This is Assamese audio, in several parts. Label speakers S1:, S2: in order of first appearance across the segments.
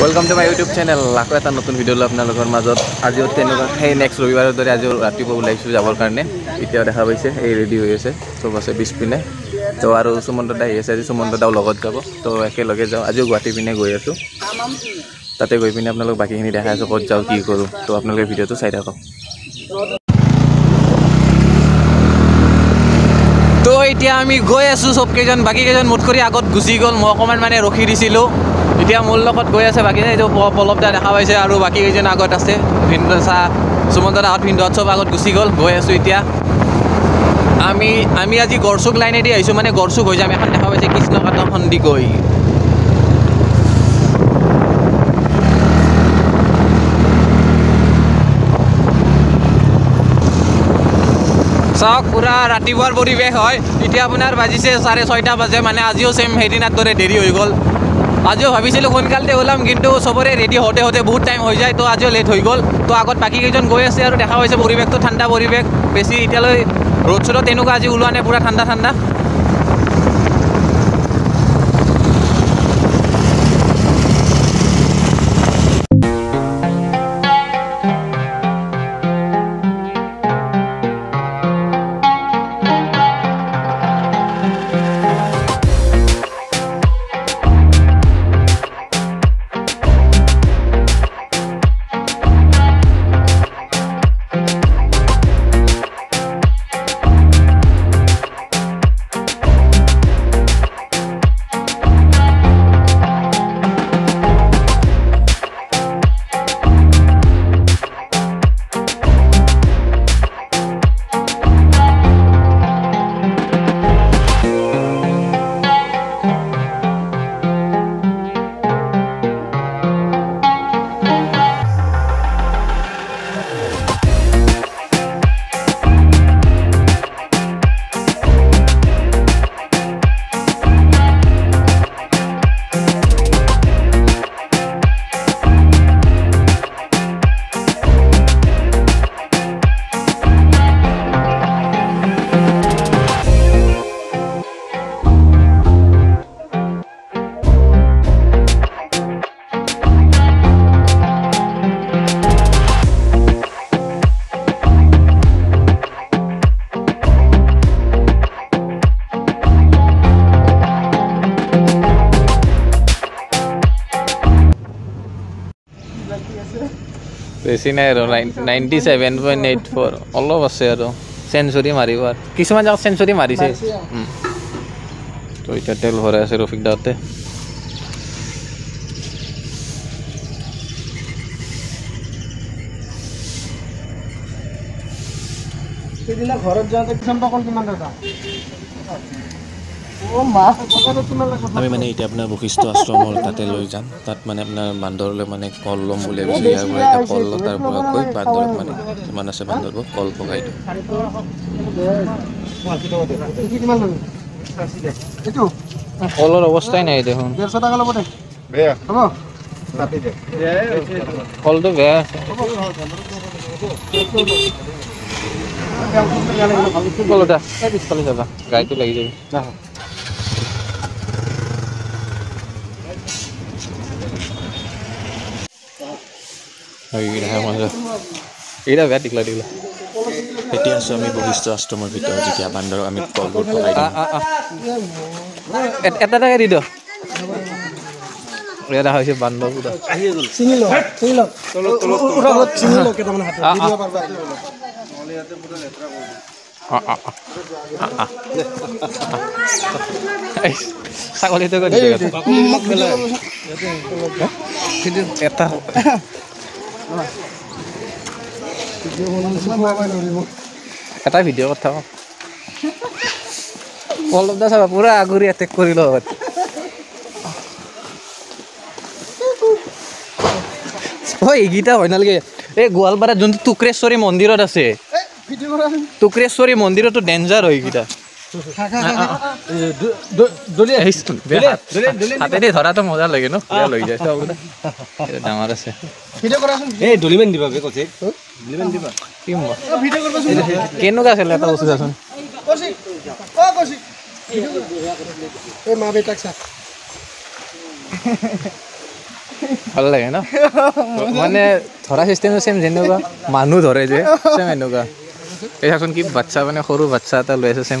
S1: Welcome to my YouTube channel আকৌ এটা নতুন ভিডিঅ' লৈ আপোনালোকৰ মাজত। আজিও তেনেকুৱা সেই নেক্সট ৰবিবাৰৰ দৰে আজিও ৰাতিপুৱা ওলাইছোঁ যাবৰ কাৰণে। এতিয়াও দেখা পাইছে এই ৰেডি হৈ আছে। চব আছে পিছপিনে। তো আৰু সুমন্ত দা আহি আছে আজি সুমন্ত দাও লগত যাব। তো একেলগে যাওঁ। আজিও গুৱাহাটী পিনে গৈ আছোঁ। তাতে গৈ পিনে আপোনালোক বাকীখিনি দেখাই আছোঁ ক'ত যাওঁ কি কৰোঁ। তো আপোনালোকে ভিডিঅ'টো চাই থাকক। তো এতিয়া আমি গৈ আছোঁ চব কেইজন বাকী কেইজন মোট কৰি আগত গুচি গ'ল। মই অকণমান মানে ৰখি দিছিলোঁ। এতিয়া মোৰ লগত গৈ আছে বাকী এইটো প- পল্লৱ দা দেখা পাইছে আৰু বাকী কেইজন আগত আছে। ভিনদ চাহ সুমন্ত দা আগত চব আগত গুচি গ'ল গৈ আছোঁ এতিয়া। আমি আমি আজি গড়চুক লাইনেদি আহিছোঁ মানে গড়চুক হৈ যাম। এখন দেখা পাইছে কৃষ্ণকান্ত সন্দিকৈ। চাওক পূৰা ৰাতিপুৱাৰ পৰিৱেশ হয়। এতিয়া আপোনাৰ বাজিছে চাৰে ছয়টা বাজে মানে আজিও ছেম সেইদিনাৰ দৰে দেৰি হৈ গ'ল। আজিও ভাবিছিলোঁ সোনকালতে ওলাম কিন্তু চবৰে ৰেডি হওঁতে হওঁতে বহুত টাইম হৈ যায় তো আজিও লেট হৈ গ'ল। তো আগত বাকী কেইজন গৈ আছে আৰু দেখা পাইছে পৰিৱেশটো ঠাণ্ডা পৰিৱেশ। বেছি এতিয়ালৈ ৰ'দ চ'দত তেনেকুৱা আজি ওলোৱা নাই পূৰা ঠাণ্ডা ঠাণ্ডা। বেছি নাই আৰু ninety seven point eight four অলপ আছে আৰু চেঞ্চুৰী মাৰিব আৰু কিছুমান জেগাত চেঞ্চুৰী মাৰিছে। তো এতিয়া তেল ভৰাই আছে ৰফিক দাহঁতে
S2: সেইদিনা ঘৰত যাওঁতে কিমান টকা
S3: আমি মানে এতিয়া আপোনাৰ বশিষ্ঠ আশ্ৰমৰ তাতে লৈ যাম। তাত মানে আপোনাৰ বান্দৰলৈ মানে কল ল'ম বুলি ভাবিছোঁ। ইয়াৰ পৰা এটা কল লওঁ তাৰ পৰা গৈ বান্দৰত মানে কিমান আছে বান্দৰবোৰ কল পকাই দিওঁ
S1: কলৰ অৱস্থাই নাই দেখোন।
S2: ডেৰশ টকা ল'ব দে। বেয়া। হ'ব।
S1: কলটো বেয়া আছে। কল এটা পিছফালে যাবা। গাড়ীটো লাগি যাবি। এইটা বেয়া টিকলা টিকলা
S3: এতিয়া আছোঁ আমি বশিষ্ঠ আশ্ৰমৰ ভিতৰত যেতিয়া বান্দৰ আমি কলবোৰ পকাই দিওঁ
S1: এটা এটাকে দি দিয়ক এটা হৈছে বান্দৰ পুৰা
S2: চিঙি ল চিঙি ল উঠা অলপ চিঙি ল কেইটামান হাতত
S1: আ,
S2: দি
S1: আ।
S2: দিব পাৰিবা
S1: অঁ অঁ অঁ ছাগলীটো কৰি দিয়ক এটা এটা ভিডিঅ' কথা পল্লৱ দা চাবা পুৰা আগুৰি এটেক কৰি লওঁ এইকেইটা হয় নালাগে এই গোৱালপাৰাত যোনটো টুক্ৰেশ্বৰী মন্দিৰত আছে টুক্ৰেশ্বৰী মন্দিৰতো ডেঞ্জাৰ হয় এইকেইটা। ভাল লাগে ন মানে ধৰা চিষ্টেমটো চেম যেনেকুৱা মানুহ ধৰে যে চেম এনেকুৱা এই চাচোন কি বাচ্ছা মানে সৰু বাচ্ছা এটা লৈ আছে চেম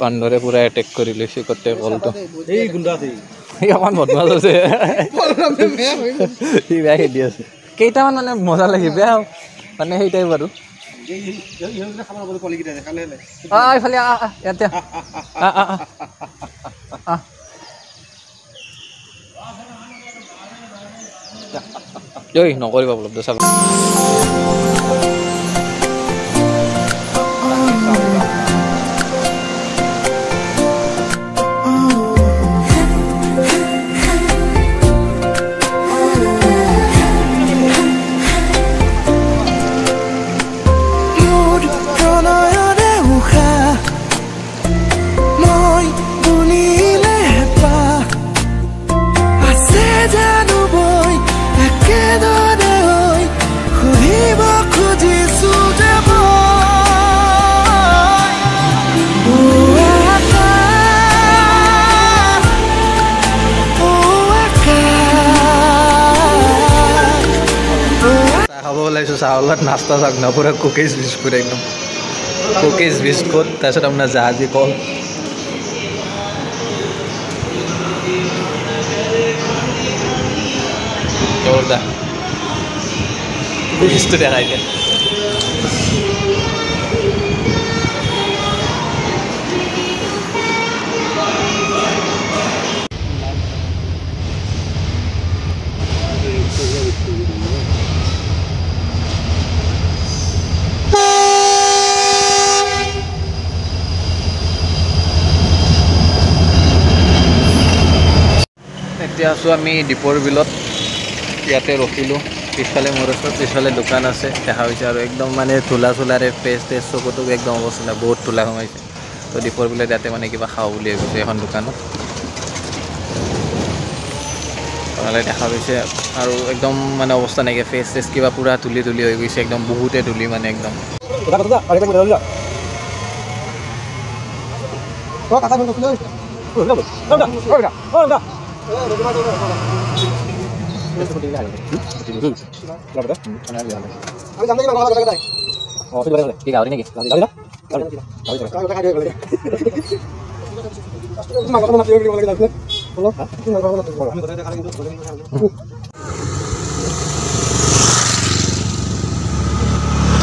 S1: বান্দৰে পুৰা এটেক কৰি লৈছে গোটেই কলটো
S2: এই
S1: সি অকণ বদমাছ আছে সি বেয়া আছে। কেইটামান মানে মজা লাগে বেয়া মানে সেই টাইপ আৰু। এইফালে ইয়াতে ঐ নকৰিবা অলপ চাব। চাহ খাব ওলাইছোঁ চাহৰ লগত নাস্তা চাওক ন পুৰা কুকিজ বিস্কুট একদম। কুকিজ বিস্কুট তাৰপিছত আপোনাৰ জাহাজী কল। জোৰদাৰ। কুকিজটো দেখাই এতিয়া আছোঁ আমি দীপৰ বিলত। ইয়াতে ৰখিলোঁ। পিছফালে মোৰ ওচৰত পিছফালে দোকান আছে দেখা হৈছে আৰু একদম মানে ধূলা চোলাৰে ফেচ টেচ চকুতো একদম অৱস্থা নাই বহুত ধূলা সোমাইছে। তো দীপৰ বিলত ইয়াতে মানে কিবা খাওঁ বুলি ভাবিছোঁ এখন দোকানত। দেখা পাইছে আৰু একদম মানে অৱস্থা নাইকিয়া ফেচ চেচ কিবা পূৰা ধূলি ধূলি হৈ গৈছে একদম বহুতে ধূলি মানে একদম।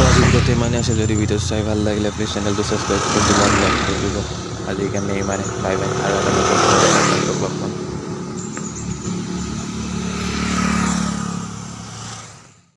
S3: আজি ভিডিঅ'টো ইমানেই আছে যদি ভিডিঅ' চাই ভাল লাগিলে প্লিজ চেনেলটো ছাবস্ক্ৰাইব কৰি দিব আজিৰ কাৰণে ইমানে বাই বাই আৰু এটা